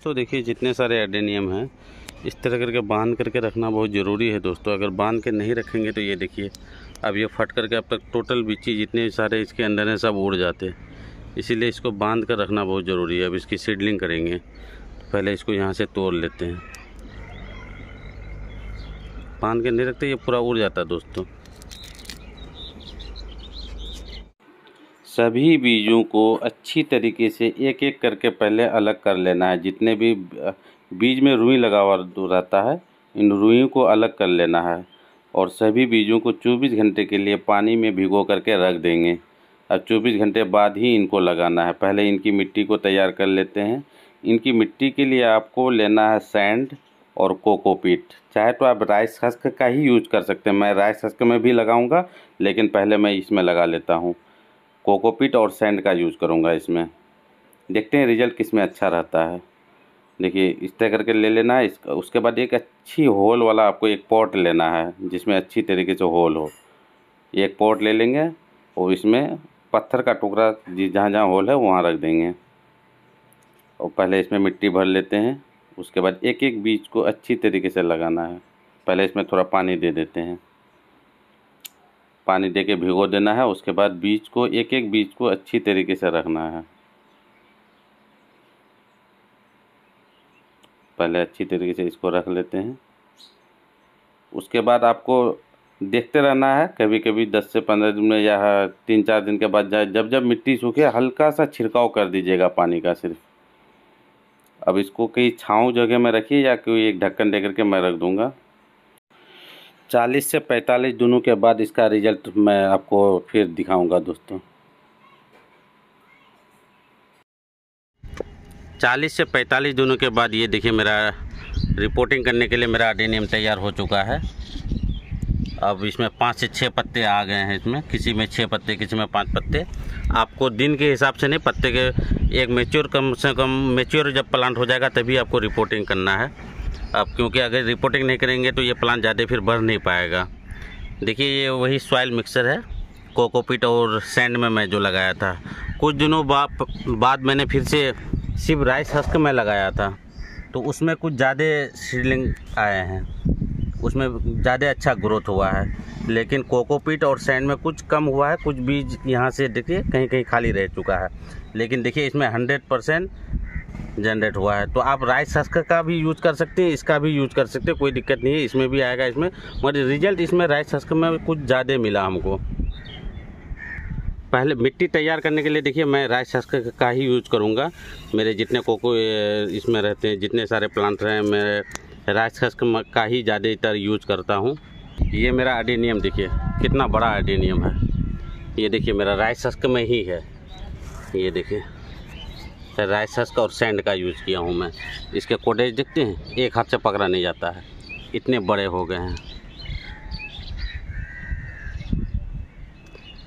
दोस्तों देखिए, जितने सारे एडेनियम हैं, इस तरह करके बाँध करके रखना बहुत ज़रूरी है दोस्तों। अगर बाँध के नहीं रखेंगे तो ये देखिए, अब ये फट करके अब तक टोटल बिच्ची जितने सारे इसके अंदर हैं, सब उड़ जाते हैं। इसीलिए इसको बाँध कर रखना बहुत ज़रूरी है। अब इसकी सीडलिंग करेंगे, पहले इसको यहाँ से तोड़ लेते हैं। बाँध के नहीं रखते, ये पूरा उड़ जाता है दोस्तों। सभी बीजों को अच्छी तरीके से एक एक करके पहले अलग कर लेना है। जितने भी बीज में रुई लगा हुआ रहता है, इन रुई को अलग कर लेना है और सभी बीजों को 24 घंटे के लिए पानी में भिगो करके रख देंगे। अब 24 घंटे बाद ही इनको लगाना है। पहले इनकी मिट्टी को तैयार कर लेते हैं। इनकी मिट्टी के लिए आपको लेना है सैंड और कोकोपीट चाहे तो आप राइस हस्क का ही यूज़ कर सकते हैं। मैं राइस हस्क में भी लगाऊँगा, लेकिन पहले मैं इसमें लगा लेता हूँ। कोकोपीट और सैंड का यूज़ करूँगा इसमें। देखते हैं रिज़ल्ट किसमें अच्छा रहता है। देखिए, इस तरह करके ले लेना है, इसका, उसके बाद एक अच्छी होल वाला आपको एक पॉट लेना है, जिसमें अच्छी तरीके से होल हो। एक पॉट ले लेंगे और इसमें पत्थर का टुकड़ा जिस, जहाँ जहाँ होल है, वहाँ रख देंगे। और पहले इसमें मिट्टी भर लेते हैं, उसके बाद एक एक बीज को अच्छी तरीके से लगाना है। पहले इसमें थोड़ा पानी दे देते हैं। पानी दे के भिगो देना है, उसके बाद बीज को एक एक बीज को अच्छी तरीके से रखना है। पहले अच्छी तरीके से इसको रख लेते हैं। उसके बाद आपको देखते रहना है कभी कभी दस से पंद्रह दिन में या तीन चार दिन के बाद जाए जब जब मिट्टी सूखे हल्का सा छिड़काव कर दीजिएगा पानी का सिर्फ़। अब इसको कहीं छाँव जगह में रखिए या कोई एक ढक्कन दे करके मैं रख दूँगा। चालीस से पैंतालीस दिनों के बाद इसका रिज़ल्ट मैं आपको फिर दिखाऊँगा दोस्तों। चालीस से पैंतालीस दिनों के बाद ये देखिए मेरा रिपोर्टिंग करने के लिए मेरा अडेनियम तैयार हो चुका है। अब इसमें पाँच से छः पत्ते आ गए हैं इसमें, किसी में छः पत्ते, किसी में पाँच पत्ते। आपको दिन के हिसाब से नहीं, पत्ते के एक मेच्योर कम से कम मेच्योर जब प्लांट हो जाएगा तभी आपको रिपोर्टिंग करना है। अब क्योंकि अगर रिपोर्टिंग नहीं करेंगे तो ये प्लांट ज़्यादा फिर बढ़ नहीं पाएगा। देखिए, ये वही सॉइल मिक्सर है कोकोपीट और सैंड में मैं जो लगाया था। कुछ दिनों बाद बाद मैंने फिर से सिर्फ़ राइस हस्क में लगाया था। तो उसमें कुछ ज़्यादा सीडलिंग आए हैं। उसमें ज़्यादा अच्छा ग्रोथ हुआ है। लेकिन कोकोपीट और सैंड में कुछ कम हुआ है, कुछ बीज यहाँ से देखिए कहीं कहीं खाली रह चुका है। लेकिन देखिए, इसमें हंड्रेड परसेंट जनरेट हुआ है। तो आप राइस सस्क का भी यूज़ कर सकते हैं, इसका भी यूज़ कर सकते हैं, कोई दिक्कत नहीं है, इसमें भी आएगा इसमें। मगर रिज़ल्ट इसमें राइस सस्क में कुछ ज़्यादा मिला हमको। पहले मिट्टी तैयार करने के लिए देखिए, मैं राइस हस्क का ही यूज़ करूँगा। मेरे जितने कोको इसमें रहते हैं, जितने सारे प्लांट हैं, मैं राइस हस्क का ही ज़्यादातर यूज़ करता हूँ। ये मेरा एडेनियम देखिए, कितना बड़ा एडेनियम है। ये देखिए, मेरा राइस हस्क में ही है। ये देखिए। राइसस का और सैंड का यूज़ किया हूँ मैं। इसके कोटेज देखते हैं, एक हाथ से पकड़ा नहीं जाता है। इतने बड़े हो गए हैं।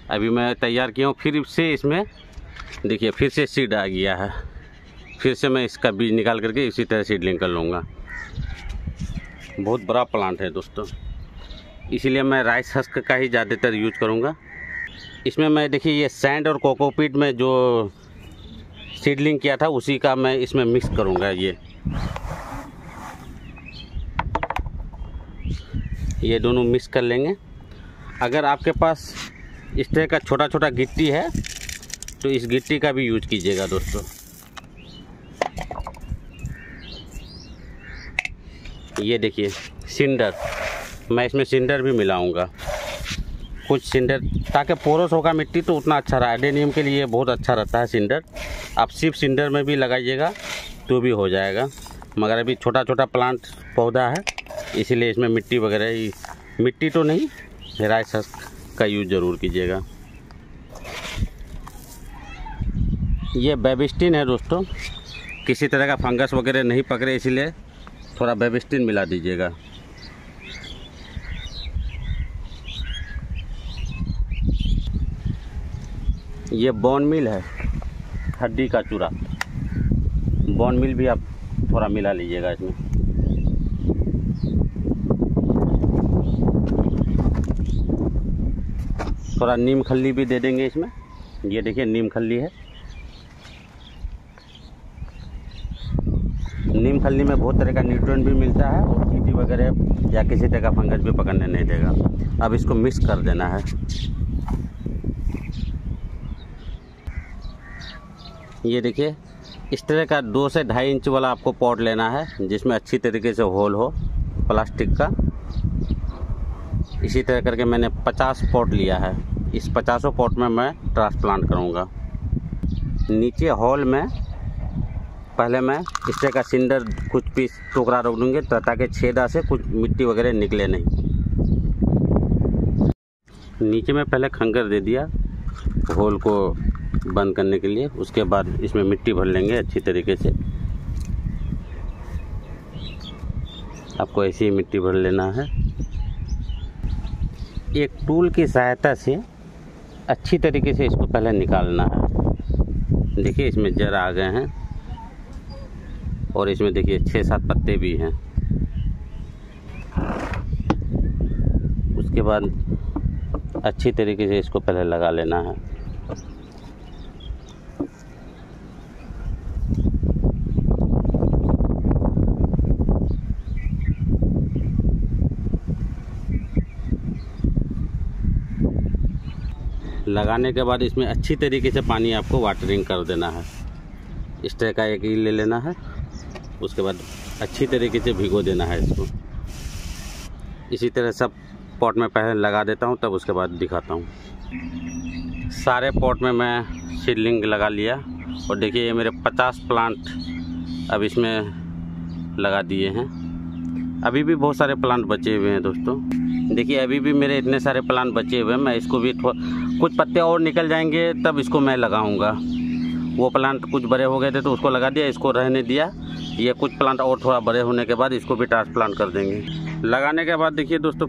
अभी मैं तैयार किया हूँ, फिर से इसमें, देखिए, फिर से सीड आ गया है। फिर से मैं इसका बीज निकाल करके इसी तरह सीडलिंग कर लूँगा। बहुत बड़ा प्लांट है दोस्तों। इसीलिए मैं राइस हस्क का ही ज़्यादातर यूज़ करूँगा। इसमें मैं, देखिए, ये सैंड और कोकोपीट में जो सीडलिंग किया था, उसी का मैं इसमें मिक्स करूँगा ये। ये दोनों मिक्स कर लेंगे। अगर आपके पास इस तरह का छोटा छोटा गिट्टी है तो इस गिट्टी का भी यूज़ कीजिएगा दोस्तों। ये देखिए, सिंडर। मैं इसमें सिंडर भी मिलाऊँगा। कुछ सिंडर, ताकि पोरस होगा मिट्टी तो उतना अच्छा रहा। एडेनियम के लिए बहुत अच्छा रहता है सिंडर। आप सिर्फ़ सिंडर में भी लगाइएगा तो भी हो जाएगा। मगर अभी छोटा छोटा प्लांट पौधा है, इसीलिए इसमें मिट्टी वगैरह ही मिट्टी तो नहीं राइस का यूज़ ज़रूर कीजिएगा। ये बेबिस्टिन है दोस्तों, किसी तरह का फंगस वगैरह नहीं पकड़े, इसीलिए थोड़ा बेबिस्टिन मिला दीजिएगा। ये बॉन मिल है। हड्डी का चूरा। बॉन मिल भी आप थोड़ा मिला लीजिएगा इसमें। थोड़ा नीम खल्ली भी दे देंगे इसमें। ये देखिए, नीम खल्ली है। नीम खल्ली में बहुत तरह का न्यूट्रन भी मिलता है और कीटी वगैरह या किसी तरह का फंगस भी पकड़ने नहीं देगा। अब इसको मिक्स कर देना है। ये देखिए, इस तरह का दो से ढाई इंच वाला आपको पॉट लेना है, जिसमें अच्छी तरीके से होल हो, प्लास्टिक का। इसी तरह करके मैंने 50 पॉट लिया है। इस पचासों पॉट में मैं ट्रांसप्लांट करूँगा। नीचे हॉल में, पहले मैं इस तरह का सिंडर कुछ पीस टुकड़ा रख दूँगे ताकि छेदा से कुछ मिट्टी वगैरह निकले नहीं। नीचे में पहले खंगर दे दिया, होल को बंद करने के लिए। उसके बाद इसमें मिट्टी भर लेंगे अच्छी तरीके से। आपको ऐसी ही मिट्टी भर लेना है। एक टूल की सहायता से अच्छी तरीके से इसको पहले निकालना है। देखिए, इसमें जर आ गए हैं और इसमें देखिए छः सात पत्ते भी हैं। उसके बाद अच्छी तरीके से इसको पहले लगा लेना है। लगाने के बाद इसमें अच्छी तरीके से पानी आपको वाटरिंग कर देना है। इस तरह का एक ही ले लेना है। उसके बाद अच्छी तरीके से भिगो देना है इसको। इसी तरह सब पॉट में पहले लगा देता हूँ, तब उसके बाद दिखाता हूँ। सारे पॉट में मैं सीडलिंग लगा लिया। और देखिए, ये मेरे पचास प्लांट अब इसमें लगा दिए हैं। अभी भी बहुत सारे प्लांट बचे हुए हैं दोस्तों। देखिए, अभी भी मेरे इतने सारे प्लांट बचे हुए हैं। मैं इसको भी कुछ पत्ते और निकल जाएँगे, तब इसको मैं लगाऊँगा। वो प्लांट कुछ बड़े हो गए थे तो उसको लगा दिया, इसको रहने दिया। ये कुछ प्लांट और थोड़ा बड़े होने के बाद इसको भी ट्रांसप्लांट कर देंगे। लगाने के बाद देखिए दोस्तों,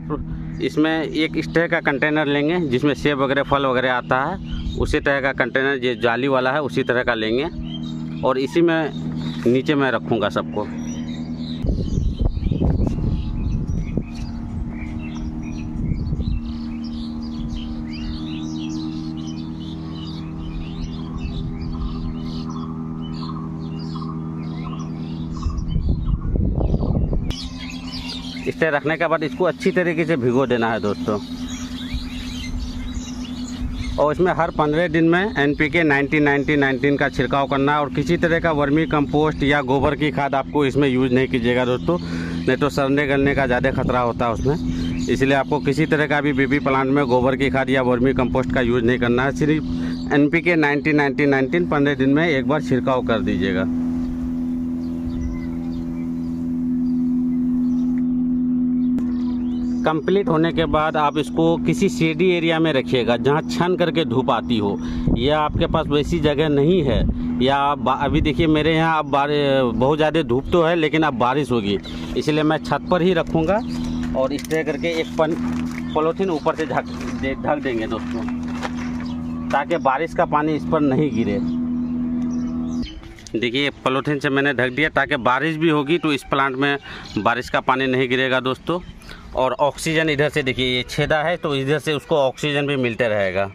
इसमें एक इस तरह का कंटेनर लेंगे, जिसमें सेब वगैरह, फल वगैरह आता है। उसी तरह का कंटेनर ये जाली वाला है, उसी तरह का लेंगे। और इसी में नीचे मैं रखूँगा सबको। इस तरह रखने के बाद इसको अच्छी तरीके से भिगो देना है दोस्तों। और इसमें हर पंद्रह दिन में N P K nineteen nineteen का छिड़काव करना है और किसी तरह का वर्मी कंपोस्ट या गोबर की खाद आपको इसमें यूज़ नहीं कीजिएगा दोस्तों। नहीं तो सड़ने गलने का ज़्यादा खतरा होता है उसमें। इसलिए आपको किसी तरह का भी बेबी प्लांट में गोबर की खाद या वर्मी कंपोस्ट का यूज़ नहीं करना है। सिर्फ़ N P K nineteen nineteen nineteen पंद्रह दिन में एक बार छिड़काव कर दीजिएगा। कंप्लीट होने के बाद आप इसको किसी शेडी एरिया में रखिएगा, जहाँ छन करके धूप आती हो। या आपके पास वैसी जगह नहीं है। या अभी देखिए मेरे यहाँ अब बहुत ज़्यादा धूप तो है, लेकिन अब बारिश होगी। इसलिए मैं छत पर ही रखूँगा और इस तरह करके एक पन, पोलोथीन ऊपर से ढक ढक देंगे दोस्तों, ताकि बारिश का पानी इस पर नहीं गिरे। देखिए, पोलोथीन से मैंने ढक दिया, ताकि बारिश भी होगी तो इस प्लांट में बारिश का पानी नहीं गिरेगा दोस्तों। और ऑक्सीजन इधर से देखिए, ये छेदा है तो इधर से उसको ऑक्सीजन भी मिलते रहेगा।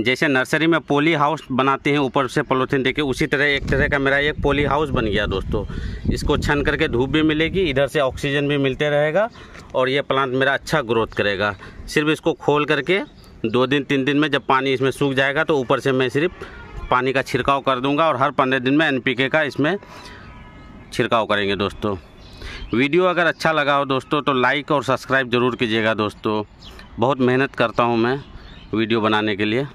जैसे नर्सरी में पोली हाउस बनाते हैं, ऊपर से पोलोथीन देखिए उसी तरह, एक तरह का मेरा एक पोली हाउस बन गया दोस्तों। इसको छन करके धूप भी मिलेगी, इधर से ऑक्सीजन भी मिलते रहेगा, और ये प्लांट मेरा अच्छा ग्रोथ करेगा। सिर्फ़ इसको खोल करके, दो दिन, तीन दिन में जब पानी इसमें सूख जाएगा तो ऊपर से मैं सिर्फ़ पानी का छिड़काव कर दूँगा, और हर पंद्रह दिन में एन का इसमें छिड़काव करेंगे दोस्तों। वीडियो अगर अच्छा लगा हो दोस्तों तो लाइक और सब्सक्राइब ज़रूर कीजिएगा दोस्तों। बहुत मेहनत करता हूँ मैं वीडियो बनाने के लिए।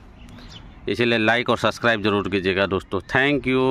इसीलिए लाइक और सब्सक्राइब ज़रूर कीजिएगा दोस्तों। Thank you